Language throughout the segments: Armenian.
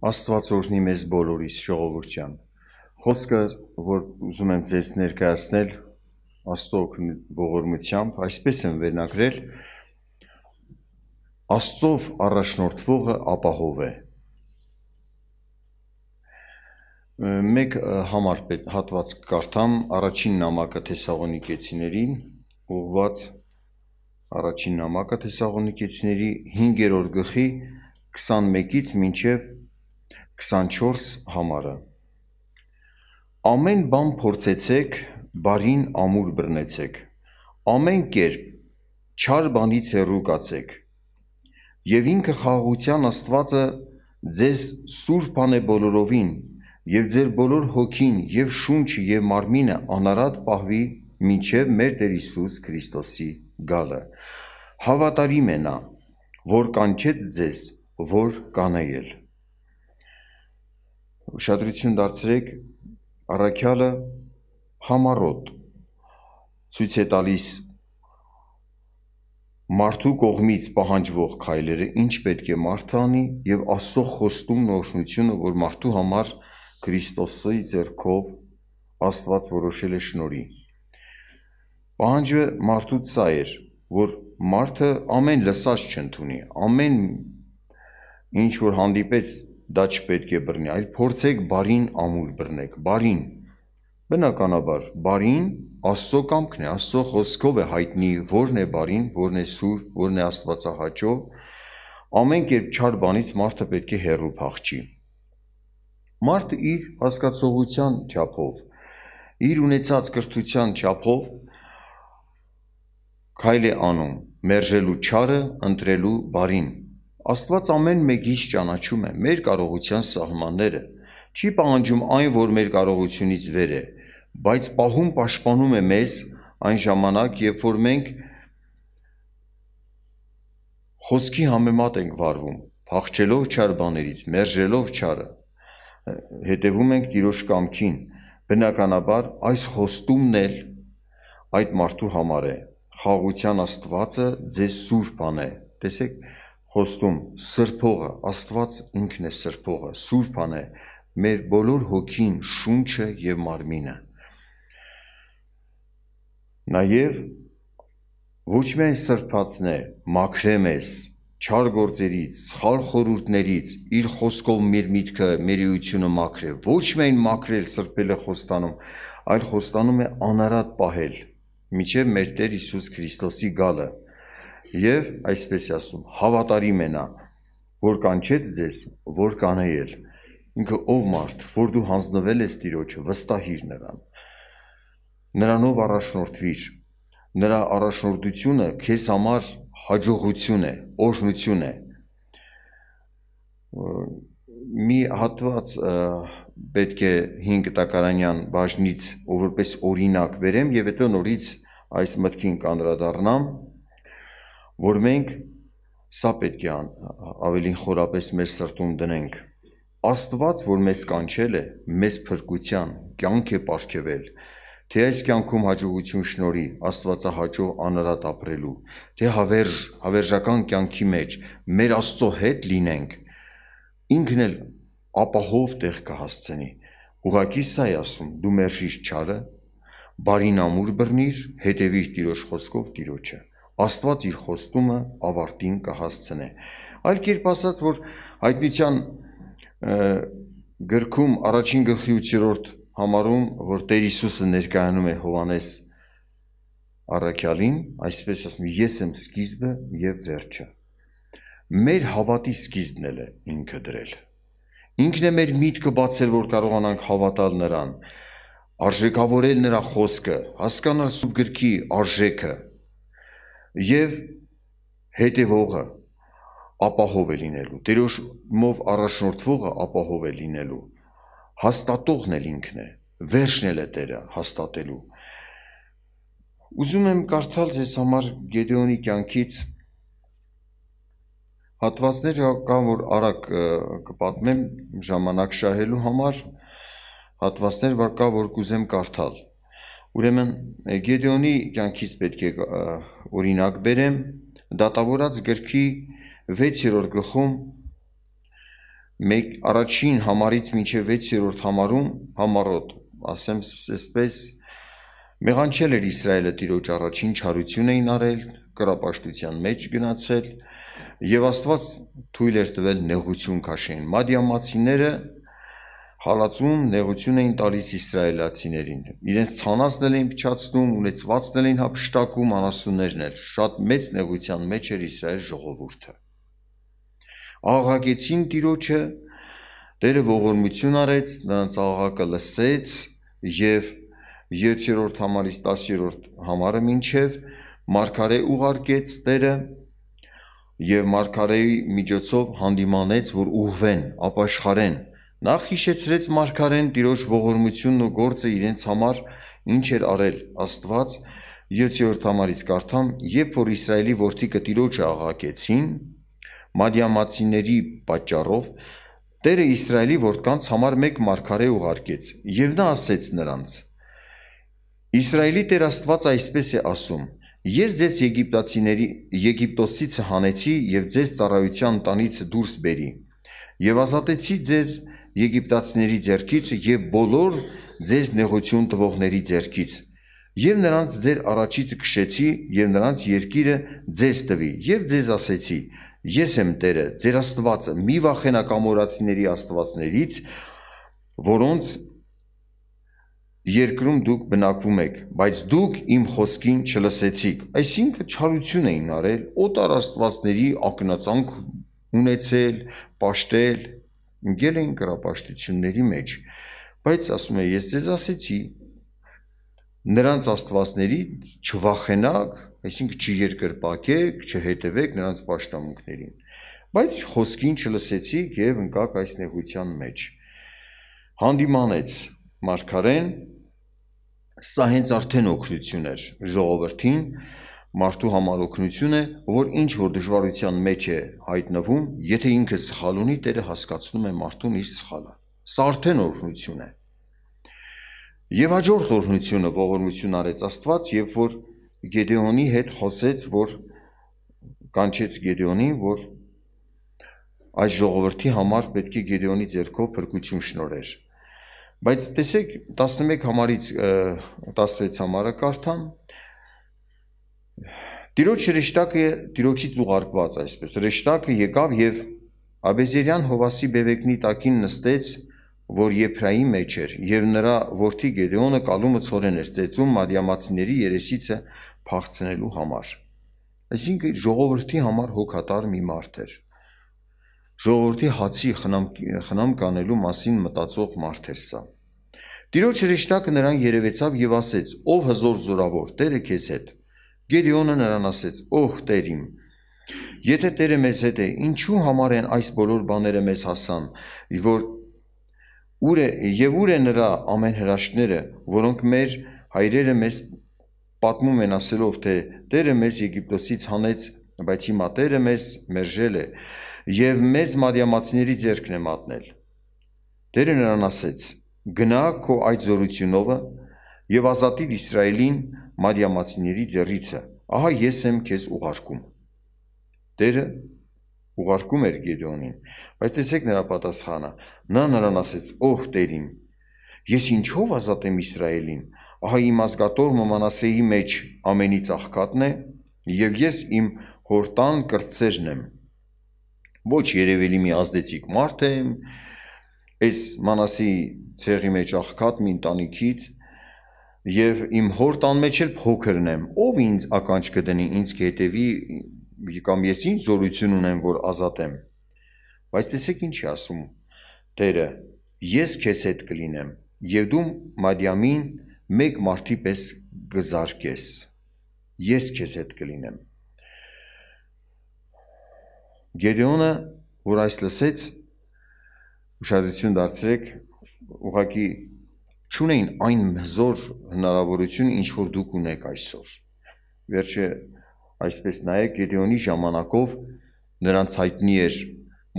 Աստված օրհնի մեզ բոլորիս, ժողովուրդ ջան։ Խոսքը, որ ուզում եմ ձեզ ներկայացնել Աստծո ողորմությամբ, այսպես եմ վերնագրել. Աստծով առաջնորդվողը ապահով է։ Մեկ համար հատված կարդամ առաջին նամակը Թեսաղոնիկեցիներին, ուղված առաջին նամակը Թեսաղոնիկեցիների 5-րդ գլխի 21-ից մինչև 24 համարը. Ամեն բան փորձեցեք, բարին ամուր բռնեցեք, ամեն կերպ չար բանից հեռու կացեք, եւ ինքը խաղաղության Աստվածը ձեզ սուրբ անե բոլորովին, եւ ձեր բոլոր հոգին եւ շունչը եւ մարմինը անարատ պահվի մինչև մեր Տեր Հիսուս Քրիստոսի գալը։ Հավատարիմ է նա, որ կանչեց ձեզ, որ կանայել ուշադրություն դարձրեք առաքյալը համառոտ ցույց է տալիս մարդու կողմից պահանջվող քայլերը ինչ պետք է մարդը անի եւ Աստծո խոստումն օրհնությունը որ մարդու համար Քրիստոսի ձեռքով Աստված որոշել է շնորի պահանջը մարդուց սա էր որ մարդը ամեն լսած չընդունի ամեն ինչ որ հանդիպեց դա չպետք է բռնի, այլ փորձեք բարին ամուր բռնեք, բարին։ Բնականաբար, բարին Աստծո կամքն է, Աստծո խոսքով է հայտնի որն է բարին, որն է սուր, որն է Աստվածահաճո։ Ամեն կերպ չար բանից մարդը պետք է հեռու փախչի։ Մարդը իր հասկացողության չափով, իր ունեցած կրթության չափով քայլ է անում, մերժելու չարը, ընտրելու բարին։ Աստված ամեն մեկից ճանաչում է մեր կարողության սահմանները, չի պահանջում այն, որ մեր կարողությունից վեր է, բայց պահում պաշտպանում է մեզ այն ժամանակ, երբ որ մենք խոսքի համեմատ ենք վարվում, փախչելով չար բաներից, մերժելով չարը, հետևում ենք Տիրոջ կամքին, բնականաբար այս խոստումն էլ այդ մարդու համար է։ Խաղաղության Աստվածը ձեզ սուրբ անե։ Տեսեք, խոստում սրբողը, Աստված ինքն է սրբողը, Սուրբան է, մեր բոլոր հոգին, շունչը եւ մարմինը։ Նաեւ ոչ միայն սրբացնե, մաքրե մեզ չար գործերից, սխալ խորհուրդներից, իր խոսքով մեր միտքը, մեր էությունը մաքրե, ոչ միայն մաքրել, սրբել է խոստանում, այլ խոստանում է անարատ պահել, միջև մեր Տեր Հիսուս Քրիստոսի գալը Եվ այսպես ասում. հավատարիմ է նա, որ կանչեց ձեզ, որ կանեել։ Ինքը ով մարդ, որ դու հանձնվել ես Տիրոջը, վստահիր նրան։ Նրանով առաջնորդվիր։ Նրա առաջնորդությունը քեզ համար հաջողություն է, օրհնություն է։ Մի հատված պետք է 5 տակարանյան բաժնից որպես օրինակ վերեմ եւ հետո նորից այս մտքին կանդրադառնամ որ մենք սա պետք է ավելին խորապես մեր սրտում դնենք։ Աստված, որ մեզ կանչել է, մեզ փրկության, կյանք է ապարգևել, թե այս կյանքում հաջողություն շնորի Աստվածահաճո անարատ ապրելու, թե հավերժ, հավերժական կյանքի մեջ մեր Աստծո հետ լինենք, ինքն էլ ապահով տեղ կհասցնի։ Ուղղակի սա է ասում. դու մերժիր չարը, բարին ամուր բռնիր, հետևիր Տիրոջ խոսքով Տիրոջը։ Աստված իր խոստումը ավարտին կհասցնե։ Այլ կերպ ասած, որ հայտնության գրքում առաջին գլխի 8-րդ համարում, որ Տեր Հիսուսը ներկայանում է Հովանես առաքյալին, այսպես ասում, ես եմ սկիզբը եւ վերջը։ Մեր հավատի սկիզբն էլ է ինքը դրել։ Ինքն է մեր միտքը բացել, որ կարողանանք հավատալ նրան, արժեքավորել նրա խոսքը, հասկանալ սուբ գրքի արժեքը, եւ հետևողը ապահով է լինելու Տերոշմով առաջնորդվողը ապահով է լինելու հաստատողն էլ ինքն է վերջն էլ է Տերը հաստատելու ուզում եմ կարդալ ձեզ համար Գեդեոնի կյանքից հատվածներ կան որ արագ կպատմեմ ժամանակ շահելու համար հատվածներ որ կա որ կուզեմ կարդալ Ուրեմն Գեդեոնի կյանքից պետք է օրինակ բերեմ, դատավորած գրքի 6-րդ գլխում մեկ առաջին համարից մինչև 6-րդ համարում համառոտ, ասեմ այսպես, մեղանչել էր Իսրայելը Տիրոջ առաջին չարություն էին արել, կրապաշտության մեջ գնացել եւ Աստված թույլ էր տվել նեղություն քաշեն։ Մադիամացիները հալածում նեղություն էին տալիս իսրայելացիներին։ Իրենց ցանածն էին փչացնում, ունեցվածն էին հապշտակում, անասուններն էլ։ Շատ մեծ նեղության մեջ էր Իսրայել ժողովուրդը։ Աղաղակեցին Տիրոջը, Տերը ողորմություն արեց, նրանց աղաղակը լսեց եւ 7-րդ համարից 10-րդ համարը մինչև մարգարե ուղարկեց Տերը եւ մարգարեի միջոցով հանդիմանեց, որ ուղվեն, ապաշխարեն Նախ հիշեցրեց Մարգարեն Տիրոջ ողորմությունն ու գործը իրենց համար ինչ էր արել Աստված 7-րդ համարից կարդամ, երբ որ Իսրայելի որդիքը Տիրոջը աղակեցին, Մադիամացիների պատճառով Տերը Իսրայելի որդկանց համար մեկ մարգարե ուղարկեց, եւ նա ասեց նրանց. Իսրայելի Տեր Աստված այսպես է ասում. Ես ձեզ Եգիպտացիների Եգիպտոսից հանեցի եւ ձեզ ծառայության տանից դուրս բերի եւ ազատեցի ձեզ եգիպտացիների ձեռքից եւ բոլոր ձեզ նեղություն տվողների ձեռքից եւ նրանց ձեր առաջից քշեցի եւ նրանց երկիրը ձեզ տվի եւ ձեզ ասեցի ես եմ Տերը ձեր Աստվածը մի վախենակ ամորացիների աստվածներից որոնց երկրում դուք բնակվում եք բայց դուք իմ խոսքին չլսեցիք այսինքն չարություն էին արել օտար աստվածների ակնածանք ունեցել պաշտել ընկել էին կրապաշտությունների մեջ, բայց ասում է, ես ձեզ ասեցի, նրանց աստվածների չվախենակ, այսինքն չերկրպակեք, չհետևեք նրանց պաշտամունքներին։ Բայց խոսքին չլսեցիք եւ ընկաք այս նեղության մեջ։ Հանդիմանեց Մարգարեն, սա հենց արդեն օգնություն էր ժողովրդին, մարդու համար օգնություն է, որ ինչ որ դժվարության մեջ է հայտնվում, եթե ինքը սխալ ունի, Տերը հասկացնում է մարդուն իր սխալը։ Սա արդեն օրհնություն է։ Եվ հաջորդ օրհնությունը ողորմություն արեց Աստված, երբ որ Գեդեոնի հետ խոսեց, որ կանչեց Գեդեոնին, որ այս ժողովրդի համար պետք է Գեդեոնի ձեռքով փրկություն շնորհեր։ Բայց տեսեք 11 համարից 16 համարը կարդամ, Տիրոջ հրեշտակը Տիրոջից ուղարկված այսպես։ Հրեշտակը եկավ եւ Աբեզերյան Հովասի բևեկնի տակին նստեց, որ Եփրայի մեջ էր, եւ նրա որդի Գեդեոնը կալումը ցորեն էր ծեծում Մադիամացիների երեսիցը փախցնելու համար։ Այսինքն ժողովրդի համար հոգատար մի մարդ էր։ Ժողովրդի հացի խնամ խնամ կանելու մասին մտածող մարդ էր սա։ Տիրոջ հրեշտակը նրան երևեցավ եւ ասեց. «Ով հզոր զորավոր, Տերը քեզ հետ»։ Գեդեոնը նրան ասեց. «Օհ, Տեր իմ, եթե Տերը մեզ հետ է, ինչու համար են այս բոլոր բաները մեզ հասան, որ ուր է եւ ուր է նրա ամեն հրաշքները, որոնք մեր հայրերը մեզ պատմում են ասելով, թե Տերը մեզ Եգիպտոսից հանեց, բայց հիմա Տերը մեզ մերժել է եւ մեզ մադիամացիների ձեռքն է մատնել»։ Տերը նրան ասեց. «Գնա քո այդ զորությունովը եւ ազատիր Իսրայելին Մարիամացիների ձեռիցը, ահա ես եմ քեզ ուղարկում։ Տերը ուղարկում էր Գեդեոնին, բայց տեսեք նրա պատասխանը։ Նա նրան ասեց. «Օհ Տերիմ, ես ինչով ազատեմ Իսրայելին։ Ահա իմ ազգատոր Մմանասեի մեջ ամենից աղքատն է, եւ ես իմ հորտան կրծերն եմ։ Ոչ երևելի մի ազդեցիկ մարդ եմ, այս Մանասեի ցեղի մեջ աղքատ մի ընտանիքից, եւ իմ հոր տան մեջ էլ փոքրն եմ, ով ինձ ականջ կդնի, ինձ կհետևի կամ ես ինչ զորություն ունեմ, որ ազատեմ։ Բայց տեսեք ինչի ասում Տերը. ես քեզ հետ կլինեմ եւ դու Մադիամին մեկ մարդի պես գզարկես։ Ես քեզ հետ կլինեմ։ Գեդեոնը, որ այս լսեց, ուշադրություն դարձրեք, ուղղակի չունեին այն հզոր հնարավորություն, ինչ որ դուք ունեք այսօր։ Վերջը այսպես նայեք Գեդեոնի ժամանակով նրանց հայտնի էր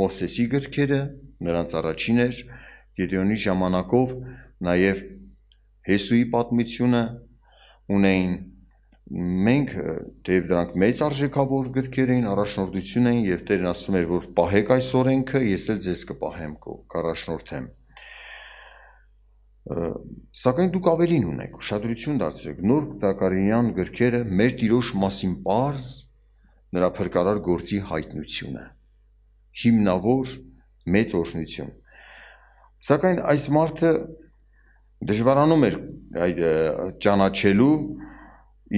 Մովսեսի գրքերը, նրանց առաջին էր Գեդեոնի ժամանակով նաև Հեսուի պատմությունը ունեին մենք թեև դրանք մեծ արժեքավոր գրքեր էին, առաջնորդություն էին եւ Տերն ասում էր, որ պահեք այս օրենքը, ես էլ ձեզ կպահեմ, կառաջնորդեմ։ Սակայն դուք ավելին ունեք, ուշադրություն դարձրեք։ Նոր Տակարինյան գրքերը մեր տիրոջ մասին པարզ նրա փրկարար գործի հայտնությունը։ Հիմնավոր մեծ օրհնություն։ Սակայն այս մարդը դժվարանում էր այդ ճանաչելու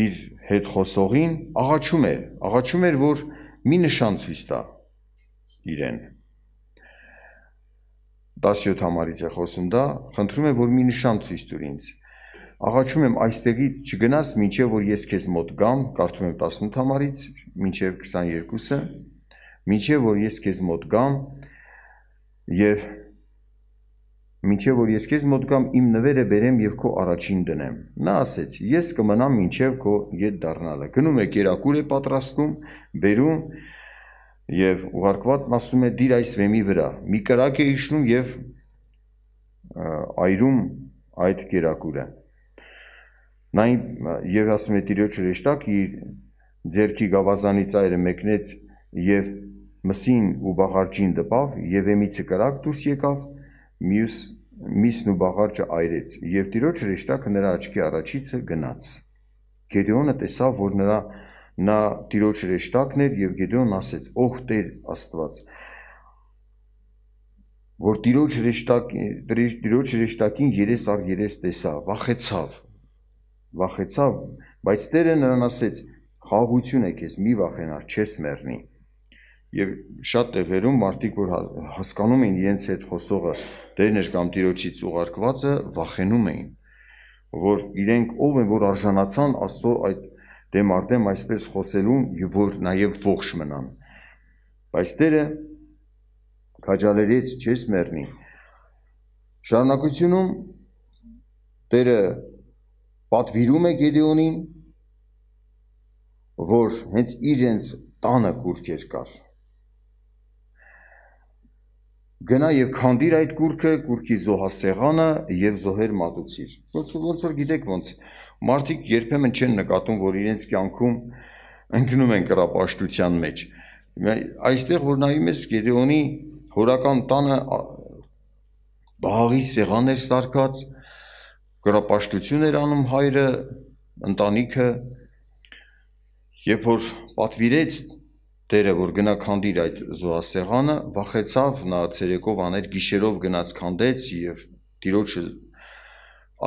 իր հետ խոսողին աղաչում էր, աղաչում էր, որ մի նշան ցույց տա իրեն։ 17 համարից է խոսում դա, խնդրում եմ, որ մի նշան ցույց տուր ինձ։ Աղաչում եմ այստեղից չգնաս, մինչև որ ես քեզ մոտ գամ, կարդում եմ 18 համարից, մինչև 22-ը, մինչև որ ես քեզ մոտ գամ եւ Մինչև որ ես քեզ մոտ գամ իմ նվերը բերեմ եւ քո առաջին դնեմ։ Նա ասեց. Ես կմնամ մինչև քո ետ դառնալը։ Գնում է կերակուր է պատրաստում, բերում եւ ուղարկվածն ասում է դիր այս վեմի վրա։ Մի կրակ է իշնում եւ այրում այդ կերակուրը։ Նա եւ ասում է տիրոջ հրեշտակ իր ձերքի գավազանի ծայրը մեկնեց եւ մսին ու բաղարջին դպավ եւ եմիցը կրակ դուրս եկավ մյուս միսն ու բաղարջը այրեց եւ տիրոջ հրեշտակը նրա աչքի առաջիցը գնաց Գեդեոնը տեսավ որ նրա նա տիրոջ հրեշտակն էր եւ Գեդեոնն ասեց օհ Տեր Աստված որ տիրոջ հրեշտակ տիրոջ հրեշտակին երես առ երես տեսա վախեցավ վախեցավ բայց Տերը նրան ասեց խաղաղություն է քեզ մի վախենար չես մեռնի Եվ շատ տեղերում մարդիկ, որ հասկանում էին իրենց հետ խոսողը դերն էր կամ տիրոջից ուղարկվածը, վախենում էին, որ իրենք ով են, որ արժանացան Աստծո այդ դեմ արդեմ այսպես խոսելուն որ նաեւ ողջ մնան։ Բայց Տերը քաջալերեց չես մեռնի։ Շարունակությունում Տերը պատվիրում է Գեդեոնին, որ հենց իրենց տանը կուրքեր կար գնա եւ քանդիր այդ կուրքը, կուրքի զոհասեղանը եւ զոհեր մատուցիր։ Ոնց ոնց որ գիտեք ոնց մարդիկ երբեմն չեն նկատում, որ իրենց կյանքում ընկնում են կրապաշտության մեջ։ Այստեղ որ նայում ես Գեդեոնի հորական տանը բաղի սեղան էր սարկած, կրապաշտություն էր անում հայրը, ընտանիքը, երբ որ պատվիրեց Տերը որ գնա քանդիր այդ զոհասեղանը, վախեցավ, նա ցերեկով աներ, գիշերով գնաց քանդեց եւ տիրոջը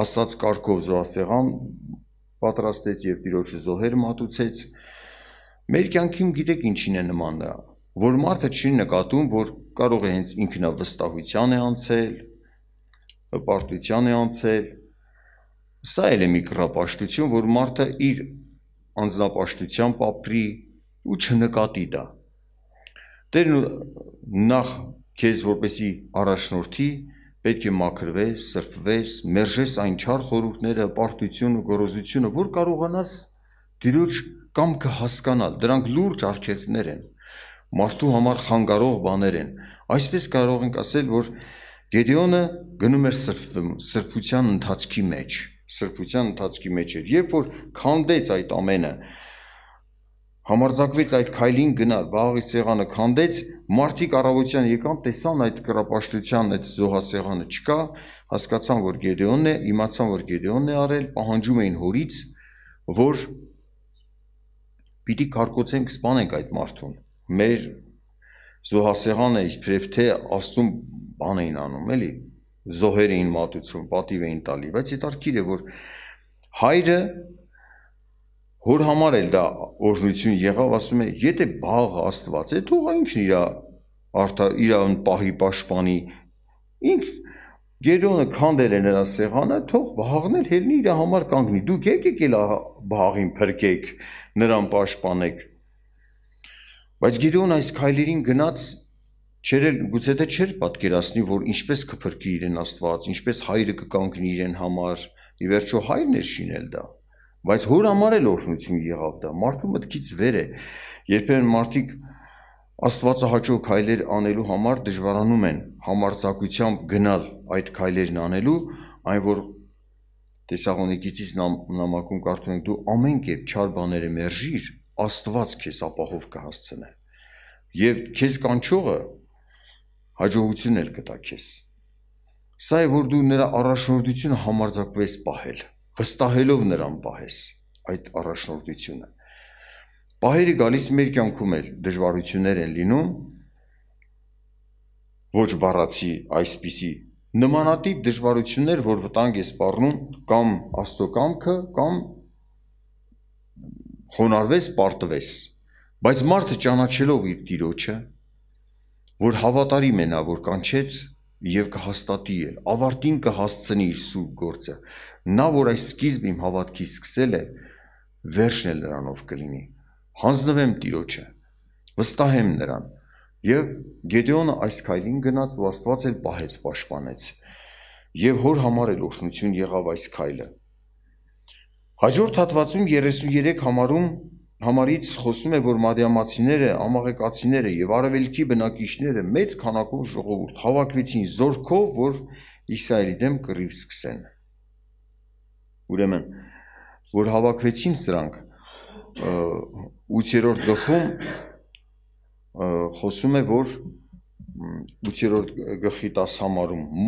ասած կարկով զոհասեղան պատրաստեց եւ տիրոջը զոհեր մատուցեց։ Մեր կյանքում գիտեք ինչին է նման դա, որ մարդը չի նկատում, որ կարող է հենց ինքնավստահության է անցել, հպարտության է անցել։ Սա էլ է մի կռապաշտություն, որ մարդը իր անձնապաշտությամբ ապրի, ու չնկատի դա։ Տերն նախ քեզ որպեսի առաջնորդի պետք է մաքրվես, սրբվես, մերժես այն չար խորհուրդները, պարտությունը, գորոզությունը, որ կարողանաս դիրուջ կամքը հասկանալ։ Դրանք լուրջ արգելքներ են։ Մարդու համար խանգարող բաներ են։ Այսպես կարող ենք ասել, որ Գեդեոնը գնում էր սրբության ընթացքի մեջ, սրբության ընթացքի մեջ էր։ Երբ որ քանդեց այդ ամենը, Համարձակվեց այդ քայլին գնալ, բաղի սեղանը քանդեց, մարդիկ առավոտյան եկան, տեսան այդ կրապաշտության այդ զոհասեղանը չկա, հասկացան, որ Գեդեոնն է, իմացան, որ Գեդեոնն է արել, պահանջում էին հորից, որ պիտի կարկոցենք, սպանենք այդ մարդուն։ Մեր զոհասեղանը իբրև թե աստուն բան էին անում, էլի, զոհեր էին մատուցում, պատիվ էին տալի, բայց հետարքիր է, որ հայրը հոր համար էլ դա օրհնություն եղավ, ասում է, եթե բաղը Աստված է, թող ինքն իր արդար իր պահի պաշտպանի։ Ինք Գերոնը քանդել է նրա սեղանը, թող բաղն էլ հելնի իր համար կանգնի։ Դուք եկեք էլ բաղին փրկեք, նրան պաշտպանեք։ Բայց Գերոն այս քայլերին գնաց չեր գուցե դա չէր պատկերացնի, որ ինչպես կփրկի իրեն Աստված, ինչպես հայրը կկանգնի իրեն համար։ Ի վերջո հայրն էր շինել դա։ Բայց հոր համար էլ օրհնություն եղավ դա։ Մարդու մտքից վեր է։ Երբեմն մարդիկ Աստվածահաճո քայլեր անելու համար դժվարանում են համարձակությամբ գնալ այդ քայլերն անելու, այն որ Տեսաղոնիկիցից նամ, նամակում կարդում ենք դու ամեն կերպ չար բաները մերժիր, Աստված քեզ ապահով կհասցնե։ Եվ քեզ կանչողը հաջողություն էլ կտա քեզ։ Սա է որ դու նրա առաջնորդությունը համարձակվես պահել, վստահելով նրան պահես այդ առաջնորդությունը։ Պահերը գալիս մեր կյանքում էլ դժվարություններ են լինում, ոչ բառացի այսպիսի նմանատիպ դժվարություններ, որ վտանգ է սպառնում կամ Աստծո կամքը, կամ խոնարհվես, պարտվես։ Բայց մարդը ճանաչելով իր Տիրոջը, որ հավատարիմ է նա, որ կանչեց եւ կհաստատի է, ավարտին կհասցնի իր սուրբ գործը։ Նա, որ այս սկիզբ իմ հավատքի սկսել է, վերջն էլ նրանով կլինի։ Հանձնվեմ Տիրոջը, վստահեմ նրան, Եվ Գեդեոնը այս քայլին գնաց ու Աստված էլ պահեց, պաշտպանեց։ Եվ հոր համար էլ օրհնություն եղավ այս քայլը։ Հաջորդ հատվածում 33 համարում համարից խոսում է, որ մադիամացիները, ամաղեկացիները եւ արևելքի բնակիչները մեծ քանակով ժողովուրդ հավաքվեցին զորքով, որ Իսրայելի դեմ կռիվ սկսեն։ Ուրեմն, որ հավաքվեցին սրանք 8-րդ գլխում խոսում է, որ 8-րդ գլխի 10 համարում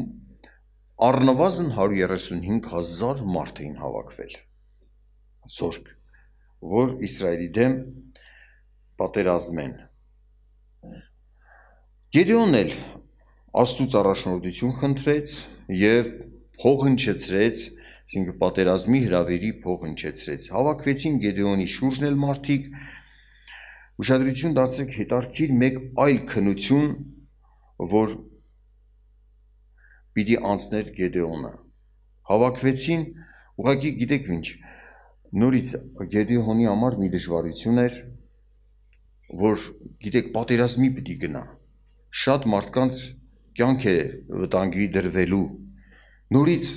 առնվազն 135000 մարդ էին հավաքվել զորք, որ Իսրայելի դեմ պատերազմեն։ Գեդեոնն էլ Աստուծո առաջնորդություն խնդրեց եւ փող հնչեցրեց, այսինքն պատերազմի հրավերի փող հնչեցրեց։ Հավաքվեցին Գեդեոնի շուրջն էլ մարդիկ, Ուշադրություն դարձեք հետարքիր մեկ այլ քնություն, որ պիտի անցներ Գեդեոնը։ Հավաքվեցին, ուղղակի գիտեք ինչ, նորից Գեդեոնի համար մի դժվարություն էր, որ գիտեք պատերազմի պիտի գնա։ Շատ մարդկանց կյանք է վտանգի դրվելու։ Նորից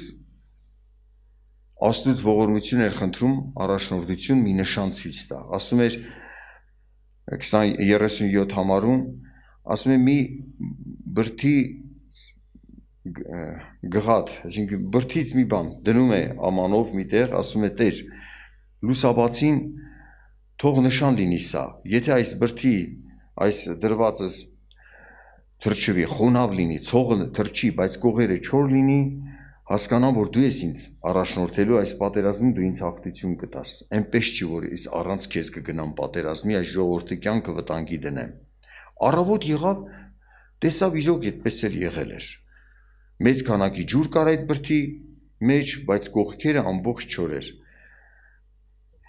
Աստուծո ողորմություն էր խնդրում առաջնորդություն մի նշան ցույց տա։ Ասում էր 2037 համարում ասում է մի բրթի գղատ, այսինքն բրթից մի բան դնում է ամանով մի տեղ, ասում է Տեր, լուսաբացին թող նշան լինի սա։ Եթե այս բրթի այս դրվածս թրջվի, խոնավ լինի, ցողը թրջի, բայց կողերը չոր լինի, հասկանամ, որ դու ես ինձ առաջնորդելու այս պատերազմում դու ինձ հաղթություն կտաս։ Էնպես չի, որ ես առանց քեզ կգնամ պատերազմի, այս ժողովրդի կյանքը վտանգի դնեմ։ Առավոտ եղավ, տեսավ իրոք այդպես էլ եղել էր։ Մեծ քանակի ջուր կար այդ բրթի մեջ, բայց կողքերը ամբողջ չոր էր։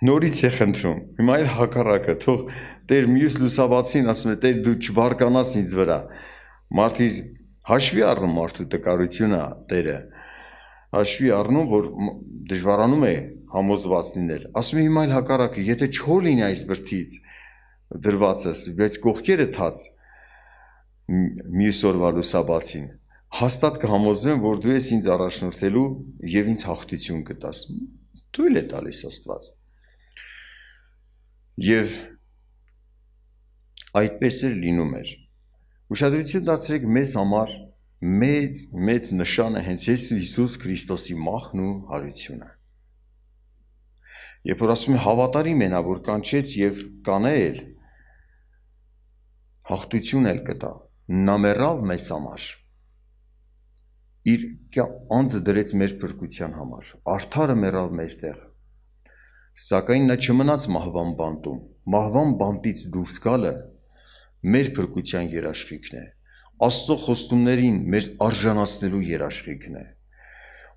Նորից է խնդրում։ Հիմա էլ հակառակը, թող Տեր մյուս լուսաբացին ասում է, Տեր դու չբարկանաս ինձ վրա։ Մարդի հաշվի առնում մարդու տկարությունը Տերը հաշվի առնում, որ դժվարանում է համոզված լինել։ Ասում եմ հիմա այլ հակառակը, եթե չոր լինի այս բրթից դրվածս, բայց կողքերը թած մյուս օրվա լուսաբացին, հաստատ կհամոզվեմ, որ դու ես ինձ առաջնորդելու եւ ինձ հաղթություն կտաս։ Թույլ է տալիս Աստված։ Եվ այդպես էլ լինում էր։ Ուշադրություն դարձրեք մեզ համար մեծ մեծ նշանը հենց Հիսուս Քրիստոսի մահն ու հարությունը։ Երբ որ ասում է հավատարիմ է նա, որ կանչեց եւ կանել, հաղթություն էլ կտա։ Նա մեռավ մեզ համար։ Իր անձը դրեց մեր փրկության համար։ Արթարը մեռավ մեզտեղ։ Սակայն նա չմնաց մահվան բանտում։ Մահվան բանտից դուրս գալը մեր փրկության երաշխիքն է Աստծո խոստումներին մեր արժանացնելու երաշխիքն է,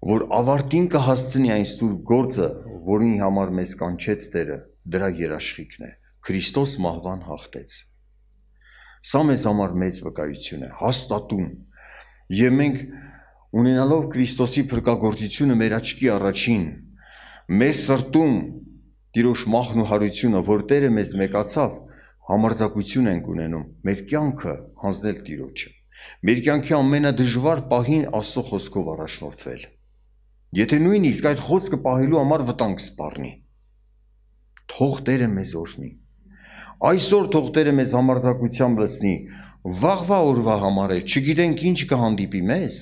որ ավարտին կհասցնի այն սուրբ գործը, որի համար մեզ կանչեց Տերը, դրա երաշխիքն է։ Քրիստոս մահվան հաղթեց։ Սա մեզ համար մեծ վկայություն է, հաստատում։ Եվ մենք ունենալով Քրիստոսի փրկagorցությունը մեր աչքի առաջին, մեզ սրտում Տիրոջ մահն ու հարությունը, որ Տերը մեզ մեկացավ, համարձակություն ենք ունենում մեր կյանքը հանձնել Տիրոջը։ Մեր կյանքի ամենադժվար պահին Աստծո խոսքով առաջնորդվել։ Եթե նույնիսկ այդ խոսքը պահելու համար վտանգ սպառնի, թող Տերը մեզ օրհնի։ Այսօր թող Տերը մեզ համարձակությամբ լցնի, վաղվա օրվա համար է, չգիտենք ինչ կհանդիպի մեզ։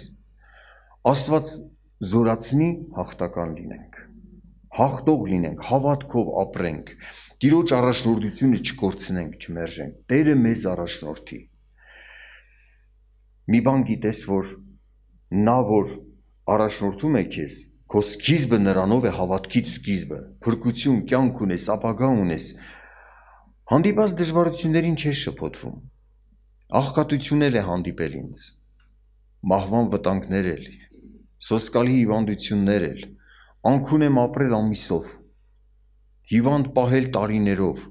Աստված զորացնի հաղթական լինենք։ Հաղթող լինենք, հավատքով ապրենք, Տիրոջ առաջնորդությունը չկորցնենք, չմերժենք։ Տերը մեզ առաջնորդի։ Մի բան գիտես, որ նա որ առաջնորդում է քեզ, քո սկիզբը նրանով է հավատքից սկիզբը, փրկություն, կյանք ունես, ապագա ունես։ Հանդիպած դժվարություններին չես շփոթվում։ Աղքատություններ է հանդիպել ինձ։ Մահվան վտանգներ էլ, սոսկալի հիվանդություններ էլ, անքուն եմ ապրել ամիսով, հիվանդ պահել տարիներով,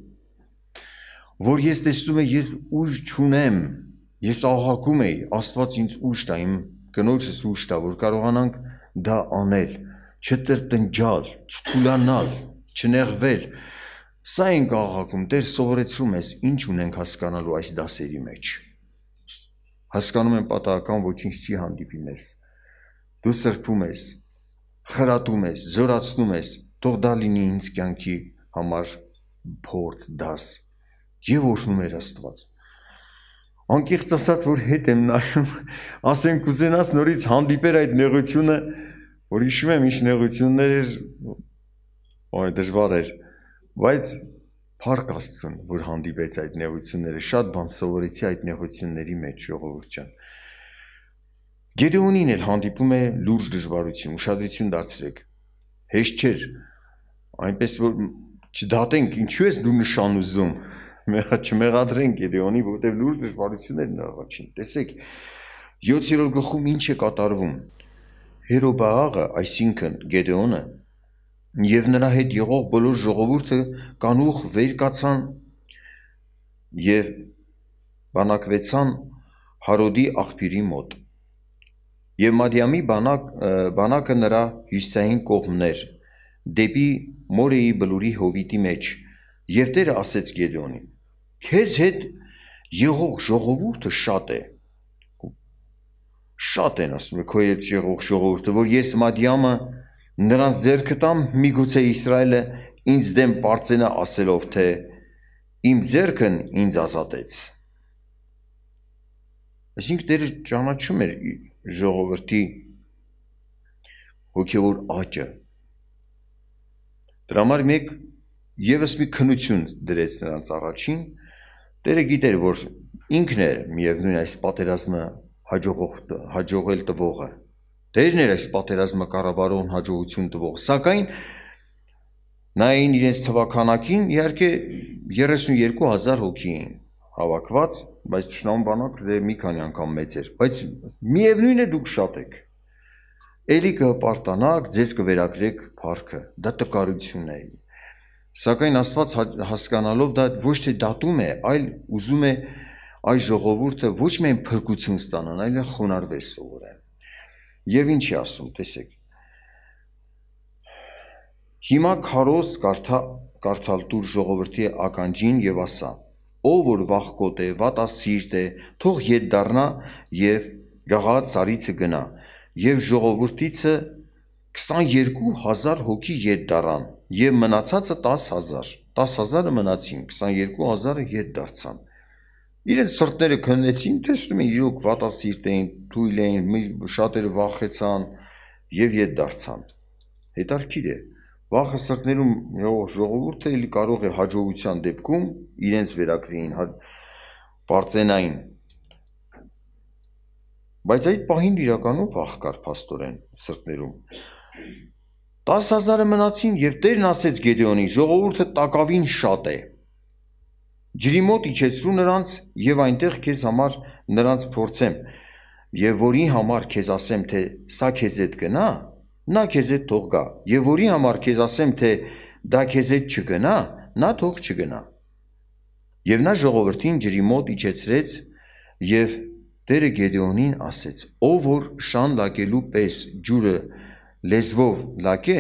որ ես տեսնում եմ, ես ուժ չունեմ, ես աղակում եի, Աստված ինձ ուժ տա, իմ կնոջս ուժ տա, որ կարողանանք դա անել, չտրտնջալ, չթուլանալ, չնեղվել։ Սա ենք աղաղակում, Տեր սովորեցրում ես ինչ ունենք հասկանալու այս դասերի մեջ։ Հասկանում եմ պատահական ոչինչ չի հանդիպի մեզ։ Դու սրբում ես, խրատում ես, զորացնում ես, թող դա լինի ինձ կյանքի համար փորձ, դաս։ Եվ օրհնում էր Աստված։ Անկեղծ ասած, որ հետ եմ նայում, ասեն կուզենաս նորից հանդիպեր այդ նեղությունը, որ հիշում եմ ինչ նեղություններ էր, ոյ դժվար էր, բայց Փառք Աստծուն, որ հանդիպեց այդ նեղությունները, շատ բան սովորեցի այդ նեղությունների մեջ ժողովուրդ ջան։ Գեդեոնին էլ հանդիպում է լուրջ դժվարություն, ուշադրություն դարձրեք։ Հեշտ չէր։ Այնպես որ չդատենք, ինչու ես դու նշան ուզում։ Մեղա չմեղադրենք Գեդեոնի, որովհետև լուրջ դժվարություններ նա առաջին։ Տեսեք, 7-րդ գլխում ինչ է կատարվում։ Հերոբաղը, այսինքն Գեդեոնը եւ նրա հետ եղող բոլոր ժողովուրդը կանուխ վեր կացան եւ բանակվեցան Հարոդի աղբյուրի մոտ։ Եվ Մադիամի բանակ բանակը նրա հյուսային կողմներ դեպի Մորեի բլուրի հովիտի մեջ եւ Տերը ասեց Գեդեոնին. Քեզ հետ եղող ժողովուրդը շատ է շատ են ասում քո հետ եղող ժողովուրդը, որ ես Մադիամը նրանց ձեռքը տամ, միգուցե Իսրայելը ինձ դեմ པարծենա ասելով, թե իմ ձեռքն ինձ ազատեց։ Այսինքն Տերը ճանաչում էր ժողովրդի հոգևոր աճը։ Դրա համար մեկ եւս մի քնություն դրեց նրանց առաջին։ Տերը գիտեր, որ ինքն է միևնույն այս պատերազմը հաջողող հաջողել տվողը։ Տերն էր այս պատերազմը կառավարողն հաջողություն տվող, սակայն նային իրենց թվականակին իհարկե 32000 հոգի էին հավաքված, բայց ճշնամու բանակը դե մի քանի անգամ մեծ էր, բայց միևնույն է դուք շատ եք։ Էլի կհպարտանաք, ձեզ կվերագրեք փառքը։ Դա տկարություն է։ Սակայն Աստված հասկանալով դա ոչ թե դատում է, այլ ուզում է այս ժողովուրդը ոչ միայն փրկություն ստանան, այլ խոնարհվել սովորեն։ Եվ ինչ է ասում, տեսեք։ Հիմա քարոս կարդա կարդալ դուր ժողովրդի ականջին եւ ասա. ով որ վախկոտ է, վատասիրտ է, թող ետ դառնա եւ գաղած սարիցը գնա եւ ժողովրդիցը 22000 հոգի ետ դառան եւ մնացածը 10000 10000-ը մնացին 22000-ը ետ դարձան Իրենց սրտները քննեցին, տեսնում են իրոք վատասիրտ էին, թույլ էին, շատերը վախեցան եւ ետ դարձան։ Հետարքիր է։ Վախը սրտներում ժողովուրդը էլի կարող է հաջողության դեպքում իրենց վերակրեին բարձենային։ Բայց այդ պահին իրականում վախ կար փաստորեն սրտներում։ 10000-ը մնացին եւ Տերն ասեց Գեդեոնին. ժողովուրդը տակավին շատ է Ջրի մոտ իջեցրու նրանց եւ այնտեղ քեզ համար նրանց փորձեմ եւ որի համար քեզ ասեմ թե սա քեզ հետ գնա նա քեզ հետ թող գա եւ որի համար քեզ ասեմ թե դա քեզ հետ չգնա նա թող չգնա եւ նա ժողովրդին ջրի մոտ իջեցրեց եւ Տերը Գեդեոնին ասեց ով որ շան լակելու պես ջուրը լեզվով լակե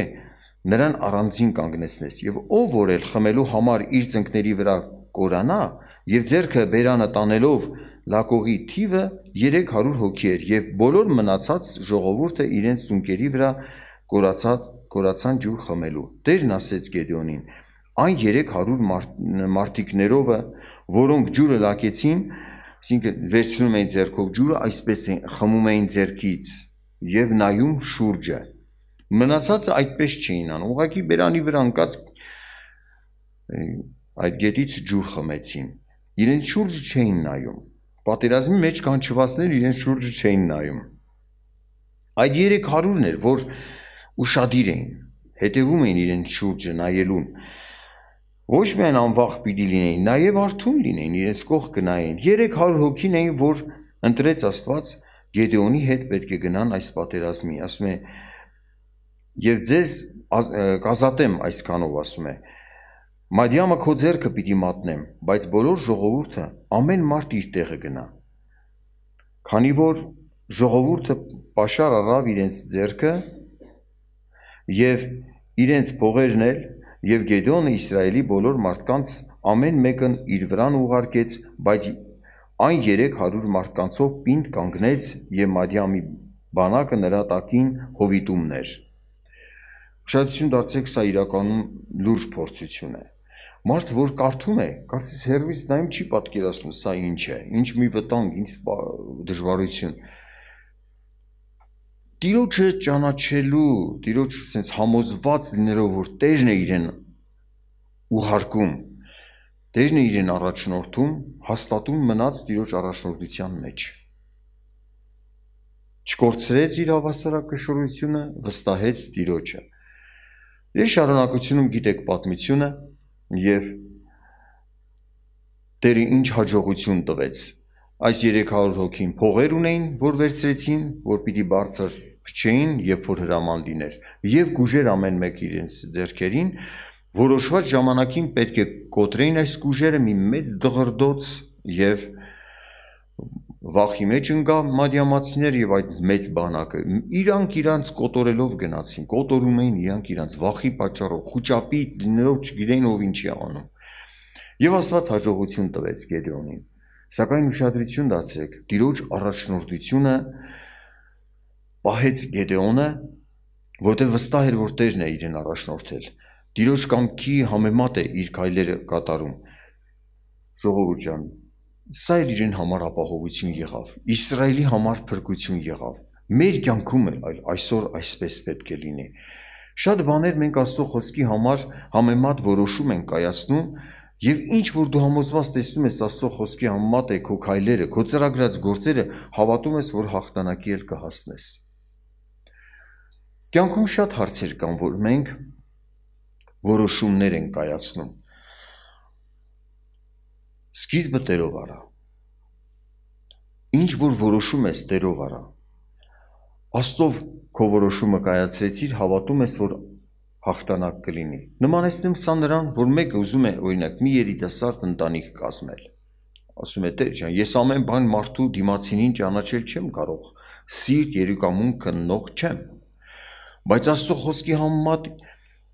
նրան առանձին կանգնեցնես եւ ով որ էլ խմելու համար իր ծնկների վրա կորանա եւ ձերքը բերանը տանելով լակողի թիվը 300 հոգի էր եւ բոլոր մնացած ժողովուրդը իրենց ծունկերի վրա կորացած կորացան ջուր խմելու Տերն ասեց Գեդեոնին այն 300 մարտիկներովը որոնք ջուրը լակեցին այսինքն վերցնում էին ձեռքով ջուրը այսպես են խմում էին ձեռքից եւ նայում շուրջը։ Մնացածը այդպես չէին անում, ուղղակի բերանի վրա անկած այդ գետից ջուր խմեցին։ Իրեն շուրջ չէին նայում։ Պատերազմի մեջ կանչվածները իրեն շուրջ չէին նայում։ Այդ 300-ն էր, որ ուրشادիր էին, հետևում էին իրեն շուրջը նայելուն։ Ոչ միայն անվախ պիտի լինեին, նաև արթուն լինեին, իրենց կող գնային։ 300 հոգին էին, որ ընտրեց Աստված Գեդեոնի հետ պետք է գնան այս պատերազմի։ Ասում է եւ ձեզ կազատեմ այսքանով ասում է. Մադիամը քո ձեռքը պիտի մատնեմ, բայց բոլոր ժողովուրդը ամեն մարդ իր տեղը գնա։ Քանի որ ժողովուրդը պաշար առավ իրենց ձեռքը եւ իրենց փողերն էլ եւ Գեդեոնը Իսրայելի բոլոր մարդկանց ամեն մեկն իր վրան ուղարկեց, բայց այն 300 մարդկանցով պինդ կանգնեց եւ Մադիամի բանակը նրա տակին հովիտումներ։ Ուշադրություն դարձեք, սա իրականում լուրջ փորձություն է։ Մարդ, որ կարդում է, կարծես հերվից նայում չի պատկերացնում սա ինչ է, ինչ մի վտանգ, ինչ դժվարություն։ Տիրոջը ճանաչելու, տիրոջ sense համոզված լինելով, որ Տերն է իրեն ուղարկում, Տերն է իրեն առաջնորդում, հաստատում մնաց տիրոջ առաջնորդության մեջ չկորցրեց իր հավասարակշռությունը, վստահեց Տիրոջը։ Ես շարունակությունում գիտեք պատմությունը, եւ Տերը ինչ հաջողություն տվեց։ Այս 300 հոգին փողեր ունեին, որ վերցրեցին, որ պիտի բարձր փչեին, երբ որ հրաման լիներ, եւ գուժեր ամեն մեկ իրենց ձեռքերին, որոշված ժամանակին պետք է կոտրեին այս գուժերը մի մեծ դղրդոց եւ վախի մեջ ընկա մադիամացիներ եւ այդ մեծ բանակը իրանք իրանց կոտորելով գնացին կոտորում էին իրանք իրանց վախի պատճառով խոճապի լինելով չգիտեին ով ինչի անում եւ աստված հաջողություն տվեց Գեդեոնին սակայն ուշադրություն դարձրեք տիրոջ առաջնորդությունը պահեց Գեդեոնը որտեղ վստահ էր որ Տերն է իրեն առաջնորդել տիրոջ կամքի համեմատ է իր քայլերը կատարում ժողովուրդ ջան Սա էլ իրեն համար ապահովություն եղավ։ Իսրայելի համար փրկություն եղավ։ Մեր կյանքում էլ այլ այսօր այսպես պետք է լինի։ Շատ բաներ մենք Աստծո խոսքի համար համեմատ որոշում ենք կայացնում եւ ինչ որ դու համոզված տեսնում ես Աստծո խոսքի համեմատ է քո քայլերը, քո ծրագրած գործերը, հավատում ես, որ հաղթանակի էլ կհասնես։ Կյանքում շատ հարցեր կան, որ մենք որոշումներ ենք կայացնում Սկիզբը Տերով արա։ Ինչ որ որոշում ես Տերով արա։ Աստով քո որոշումը կայացրեցիր, հավատում ես, որ հաղթանակ կլինի։ Նմանեցնեմ սա նրան, որ մեկը ուզում է օրինակ մի երիտասարդ ընտանիք կազմել։ Ասում է Տեր ջան, ես ամեն բան մարդու դիմացինին ճանաչել չեմ կարող։ Սիրտ երիկամուն քննող չեմ։ Բայց Աստծո խոսքի համեմատ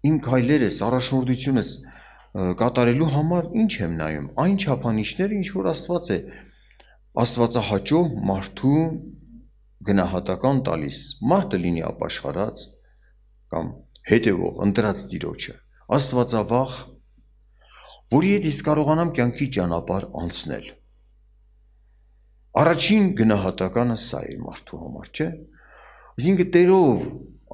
իմ քայլերս, առաջնորդությունս կատարելու համար ինչ եմ նայում, այն չափանիշները, ինչ որ Աստված է Աստվածահաճո մարդու գնահատական տալիս։ Մարդը լինի ապաշխարած կամ հետևող, ընտրած Տիրոջը, Աստվածավախ, որի հետ ես կարողանամ կյանքի ճանապարհ անցնել։ Առաջին գնահատականը սա է մարդու համար, չէ՞։ Այսինքն Տերով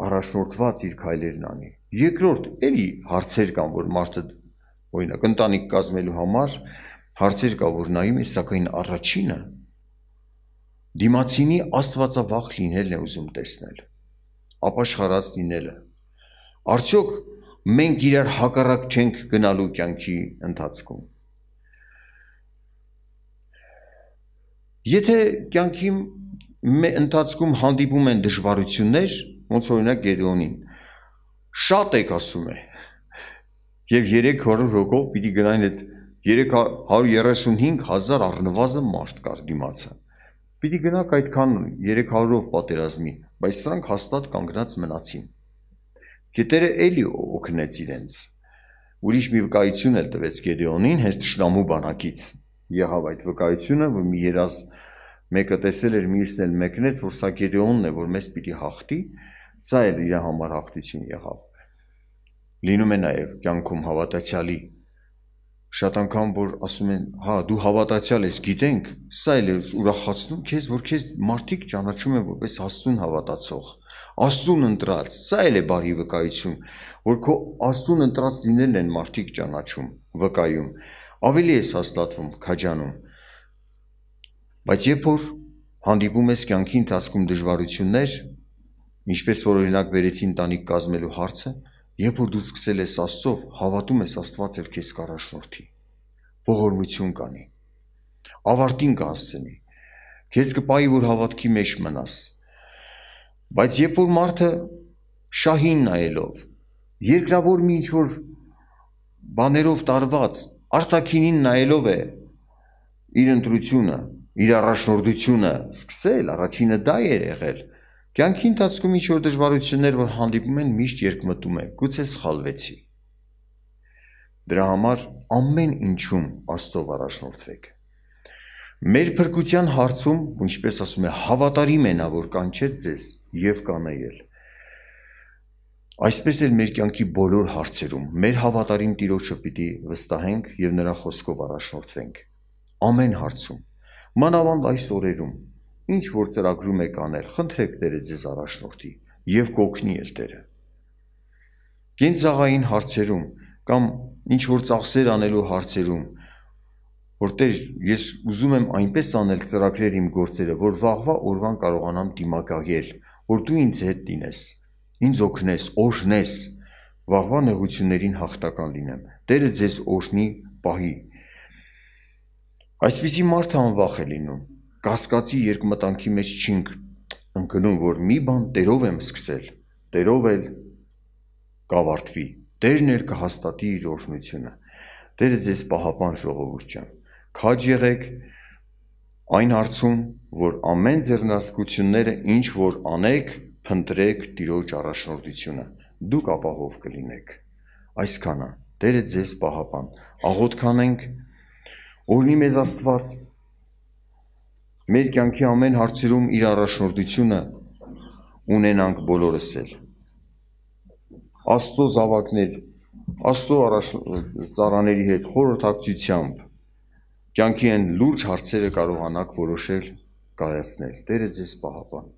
առաջնորդված իր քայլերն անի։ Երկրորդ, էլի հարցեր կան, որ մարդը օրինակ ընտանիք կազմելու համար հարցեր կա որ նայում ես սակայն առաջինը դիմացինի աստվածավախ լինելն է ուզում տեսնել ապաշխարած լինելը արդյոք մենք իրար հակառակ չենք գնալու կյանքի ընթացքում եթե կյանքի ընթացքում հանդիպում են դժվարություններ ոնց օրինակ Գեդեոնին շատ եք ասում է եւ 300 հոգով պիտի գնային այդ 335000 առնվազն մարդ կար դիմացը։ Պիտի գնաք այդքան 300-ով պատերազմի, բայց սրանք հաստատ կանգնած մնացին։ Գետերը էլի օգնեց իրենց։ Ուրիշ մի վկայություն էլ տվեց Գեդեոնին հենց Տշնամու բանակից։ Եղավ այդ վկայությունը, որ մի երազ մեկը տեսել էր, մյուսն էլ մեկնեց, որ սա Գեդեոնն է, որ մեզ պիտի հաղթի, սա էլ իր համար հաղթություն եղավ լինում է նաև կյանքում հավատացյալի շատ անգամ որ ասում են, հա, դու հավատացյալ ես, գիտենք, սա էլ է ուրախացնում քեզ, որ քեզ մարդիկ ճանաչում են որպես Աստծուն հավատացող, Աստծուն ընտրած։ Սա էլ է բարի վկայություն, որ քո Աստծուն ընտրած լինելն են մարդիկ ճանաչում, վկայում։ Ավելի ես հաստատվում, քաջանում։ Բայց երբ որ հանդիպում ես կյանքի ընթացքում դժվարություններ, ինչպես որ օրինակ վերեցին տանիք կազմելու հարցը, երբ որ դու սկսել ես Աստծով, հավատում ես Աստված էլ քեզ կառաջնորդի։ Ողորմություն կանի։ Ավարտին կհասցնի։ Քեզ կպայի, որ հավատքի մեջ մնաս։ Բայց երբ որ մարդը շահին նայելով, երկրավոր մի ինչ որ բաներով տարված, արտակինին նայելով է իր ընտրությունը, իր առաջնորդությունը սկսել, առաջինը դա է եղել։ Կյանքի ընթացքում ինչ որ դժվարություններ, որ հանդիպում են, միշտ երկմտում է, գուցե սխալվեցի։ Դրա համար ամեն ինչում Աստծով առաջնորդվեք։ Մեր փրկության հարցում, ինչպես ասում է, հավատարիմ է նա, որ կանչեց ձեզ եւ կանայել։ Այսպես էլ մեր կյանքի բոլոր հարցերում մեր հավատարիմ Տիրոջը պիտի վստահենք եւ նրա խոսքով առաջնորդվենք։ Ամեն հարցում Մանավանդ այս օրերում ինչ որ ծրագրում եք անել, խնդրեք Տերը ձեզ առաջնորդի եւ կօգնի էլ Տերը։ Կենցաղային հարցերում կամ ինչ որ ծախսեր անելու հարցերում որտեղ ես ուզում եմ այնպես անել ծրագրեր իմ գործերը, որ վաղվա օրվան կարողանամ դիմակայել, որ դու ինձ հետ լինես, ինձ օգնես, օրհնես, վաղվա նեղություններին հաղթական լինեմ։ Տերը ձեզ օրհնի, պահի Այսպիսի մարդը անվախ է լինում։ Կասկածի երկմտանքի մեջ չինք ընկնում, որ մի բան Տերով եմ սկսել, Տերով էլ կավարտվի։ Տերն էլ կհաստատի իր օրհնությունը։ Տերը ձեզ պահապան ժողովուրդ ջան։ Քաջ եղեք այն հարցում, որ ամեն ձեռնարկությունները ինչ որ անեք, փնտրեք Տիրոջ առաջնորդությունը։ Դուք ապահով կլինեք։ Այսքանը։ Տերը ձեզ պահապան։ Աղոթքանենք Օրհնի մեզ Աստված մեր կյանքի ամեն հարցերում իր առաջնորդությունը ունենանք բոլորս էլ։ Աստծո զավակներ, Աստծո ծառաների հետ խորհրդակցությամբ կյանքի այն լուրջ հարցերը կարողանաք որոշել կայացնել։ Տերը ձեզ պահապան։